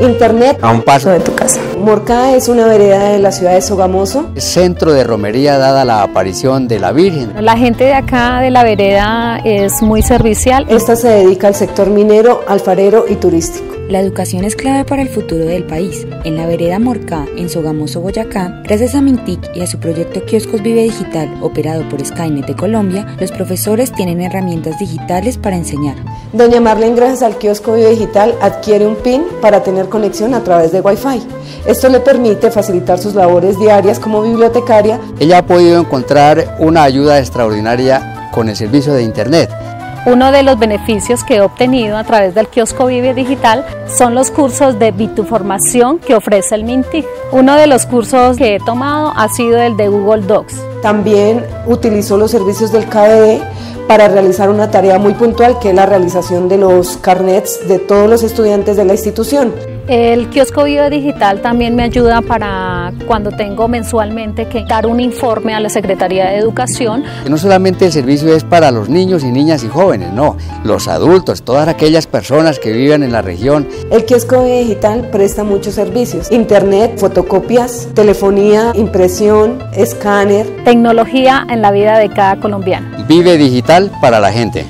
Internet a un paso de tu casa. Morcá es una vereda de la ciudad de Sogamoso. Centro de romería dada la aparición de la Virgen. La gente de acá de la vereda es muy servicial. Esta se dedica al sector minero, alfarero y turístico. La educación es clave para el futuro del país. En la vereda Morcá, en Sogamoso, Boyacá, gracias a Mintic y a su proyecto Kioscos Vive Digital, operado por Skynet de Colombia, los profesores tienen herramientas digitales para enseñar. Doña Marlene, gracias al kiosco Vive Digital, adquiere un PIN para tener conexión a través de Wi-Fi. Esto le permite facilitar sus labores diarias como bibliotecaria. Ella ha podido encontrar una ayuda extraordinaria con el servicio de Internet uno de los beneficios que he obtenido a través del kiosco Vive Digital son los cursos de Bituformación que ofrece el Mintic. Uno de los cursos que he tomado ha sido el de Google Docs. También utilizó los servicios del KBD para realizar una tarea muy puntual que es la realización de los carnets de todos los estudiantes de la institución. El kiosco Vive Digital también me ayuda para cuando tengo mensualmente que dar un informe a la Secretaría de Educación. no solamente el servicio es para los niños y niñas y jóvenes, no, los adultos, todas aquellas personas que viven en la región. El kiosco Vive Digital presta muchos servicios, internet, fotocopias, telefonía, impresión, escáner. Tecnología en la vida de cada colombiano. Vive Digital para la gente.